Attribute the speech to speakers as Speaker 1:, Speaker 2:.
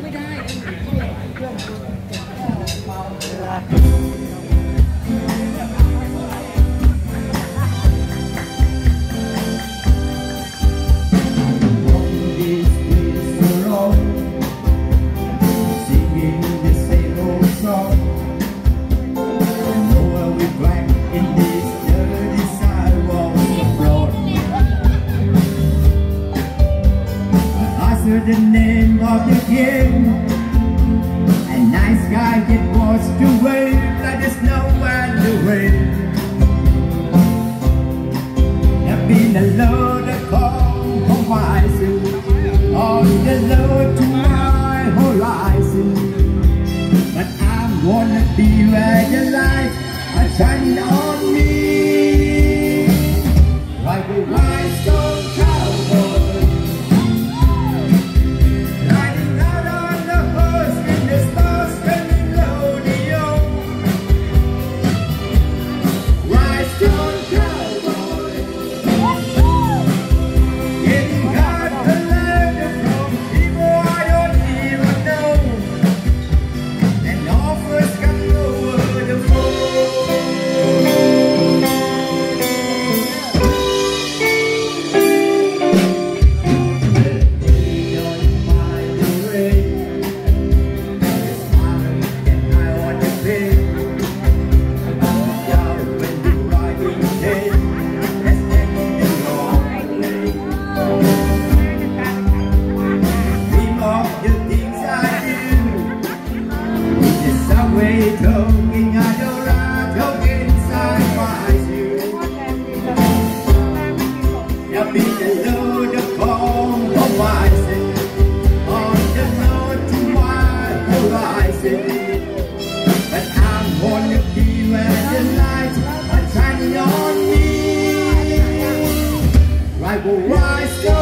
Speaker 1: ไม่ได้ under the name of the king. A nice guy it was to wave like the snow and the wind I've been a a of horizon All the alone to my horizon. But I'm gonna be where the lights are shining on. be the of On the to I'm gonna key the lights are shining on me Right